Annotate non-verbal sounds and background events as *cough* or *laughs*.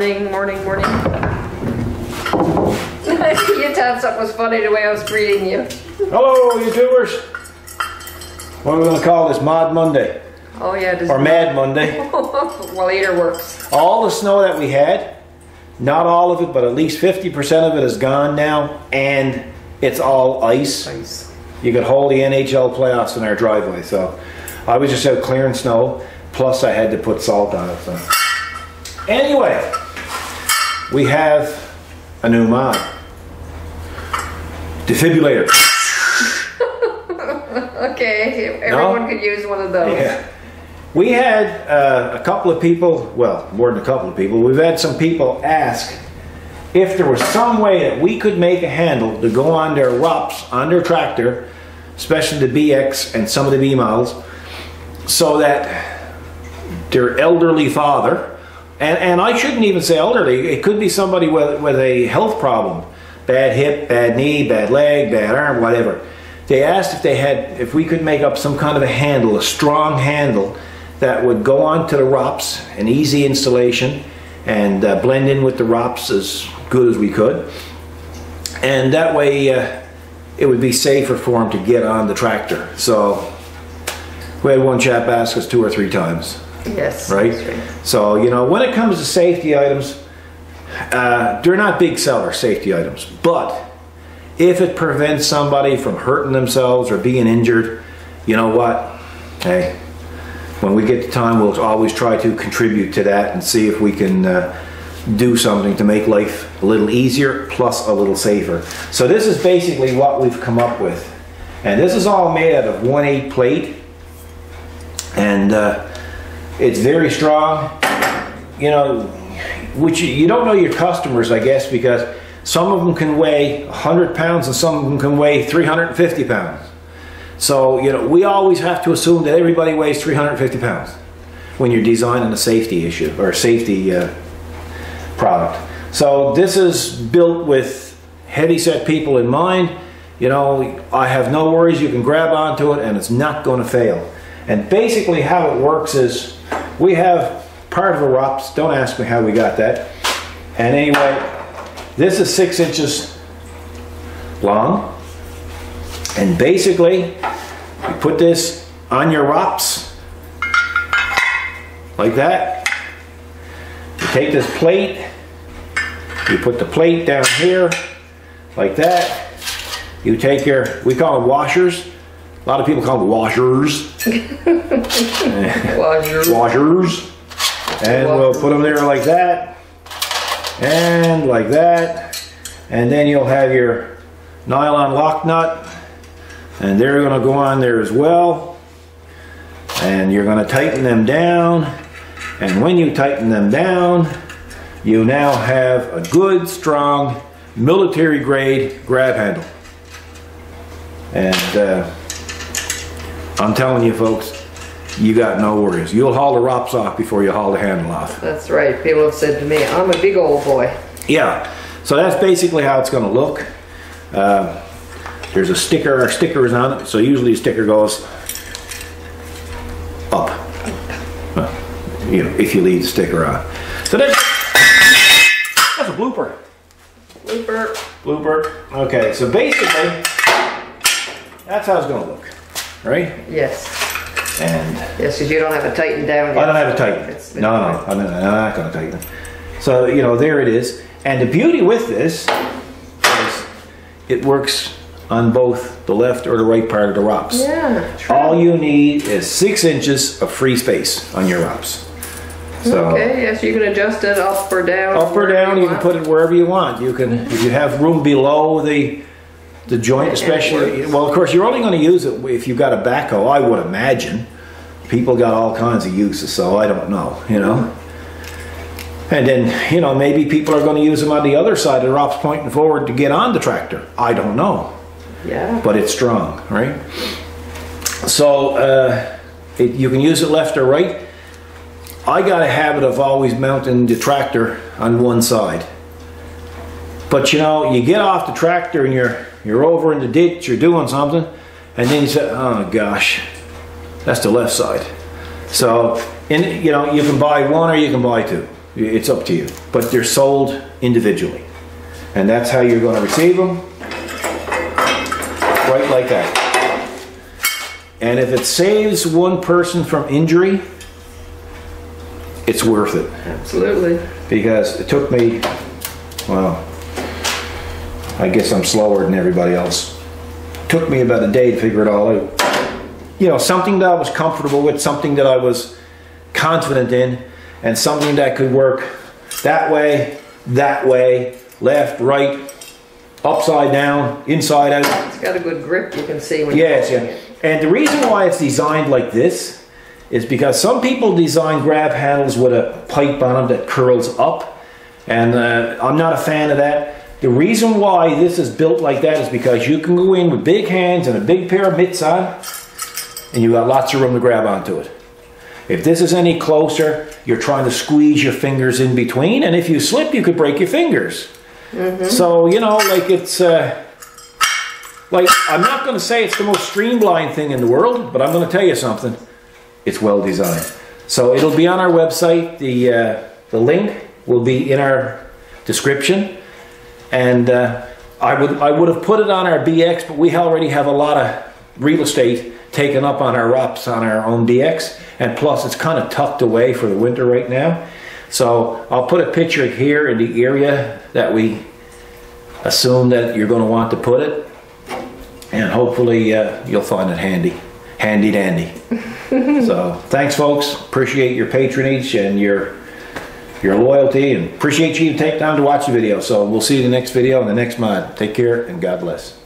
Morning, morning, morning. *laughs* you thought something was funny the way I was greeting you. Hello, YouTubers. What are we going to call this? Mod Monday Oh yeah, this or Mad Monday? *laughs* well, either works. All the snow that we had, not all of it, but at least 50% of it is gone now, and it's all ice. Nice. You could hold the NHL playoffs in our driveway. So I was just out clearing snow. Plus, I had to put salt on it. So anyway, we have a new mod. Defibrillator. *laughs* Okay, everyone could use one of those. Yeah. We had uh, a couple of people, well, more than a couple of people, we've had some people ask if there was some way that we could make a handle to go on their ROPS, on their tractor, especially the BX and some of the B models, so that their elderly father, and, and I shouldn't even say elderly, it could be somebody with, with a health problem, bad hip, bad knee, bad leg, bad arm, whatever. They asked if they had, if we could make up some kind of a handle, a strong handle that would go onto the ROPS, an easy installation, and uh, blend in with the ROPS as good as we could. And that way uh, it would be safer for them to get on the tractor. So we had one chap ask us two or three times, Yes. right? that's So, you know, when it comes to safety items, uh, they're not big seller safety items, but if it prevents somebody from hurting themselves or being injured, you know what? Hey, when we get the time, we'll always try to contribute to that and see if we can uh, do something to make life a little easier plus a little safer. So this is basically what we've come up with. And this is all made out of 1-8 plate. And uh, it's very strong. You know, which you, don't know your customers, I guess, because some of them can weigh 100 pounds and some of them can weigh 350 pounds. So, you know, we always have to assume that everybody weighs 350 pounds when you're designing a safety issue or a safety uh, product. So this is built with heavy set people in mind. You know, I have no worries. You can grab onto it and it's not going to fail. And basically how it works is we have part of a ROPS. Don't ask me how we got that. And anyway, this is six inches long. And basically, you put this on your ROPS like that. You take this plate, you put the plate down here like that. You take your, we call them washers. A lot of people call them washers. *laughs* Wazoo. Washers. And we'll put them there like that. And like that. And then you'll have your nylon lock nut. And they're going to go on there as well. And you're going to tighten them down. And when you tighten them down, you now have a good, strong, military grade grab handle. And uh, I'm telling you folks, you got no worries. You'll haul the ROPS off before you haul the handle off. That's right. People have said to me, I'm a big old boy. Yeah, so that's basically how it's going to look. Uh, there's a sticker or stickers on it, so usually a sticker goes up. Well, you know, if you leave the sticker on. So that's, that's a blooper. Blooper. Blooper. Okay, so basically, that's how it's going to look, right? Yes. And Yes, because you don't have it tightened down yet. I don't have it tightened. No, no, I'm not, I'm not going to tighten it. So, you know, there it is. And the beauty with this is it works on both the left or the right part of the ROPS. Yeah, true. All you need is six inches of free space on your ROPS. So, Okay, yes, you can adjust it up or down. up or wherever down, you can want. put it wherever you want. You can, if you have room below the the joint, especially. Well, of course, you're only going to use it if you've got a backhoe. I would imagine. People got all kinds of uses, so I don't know. You know. And then, you know, maybe people are going to use them on the other side of the ROPS pointing forward to get on the tractor. I don't know Yeah. but it's strong, right? So uh, it, you can use it left or right. I got a habit of always mounting the tractor on one side. But you know, you get off the tractor and you're you're over in the ditch, you're doing something, and then you say, "Oh gosh, that's the left side." So, in you know, you can buy one or you can buy two. It's up to you. But they're sold individually. And that's how you're gonna receive them. Right like that. And if it saves one person from injury, it's worth it. Absolutely. Because it took me, well, I guess I'm slower than everybody else. Took me about a day to figure it all out. You know, something that I was comfortable with, something that I was confident in, and something that could work that way, that way, left, right, upside down, inside out. It's got a good grip, you can see when you're Yes, yeah. it. And the reason why it's designed like this is because some people design grab handles with a pipe on them that curls up, and uh, I'm not a fan of that. The reason why this is built like that is because you can go in with big hands and a big pair of mitts on, and you got lots of room to grab onto it. If this is any closer, you're trying to squeeze your fingers in between, and if you slip, you could break your fingers. So you know, like it's. Uh, like, I'm not going to say it's the most streamlined thing in the world, but I'm going to tell you something. It's well designed. So it'll be on our website. The uh, the link will be in our description, and uh, I would I would have put it on our BX, but we already have a lot of real estate taken up on our ROPS on our own BX, and plus it's kind of tucked away for the winter right now. So I'll put a picture here in the area that we assume that you're going to want to put it and hopefully uh, you'll find it handy, handy dandy. *laughs* so thanks, folks. Appreciate your patronage and your your loyalty, and appreciate you taking time to watch the video. So we'll see you in the next video in the next mod. Take care and God bless.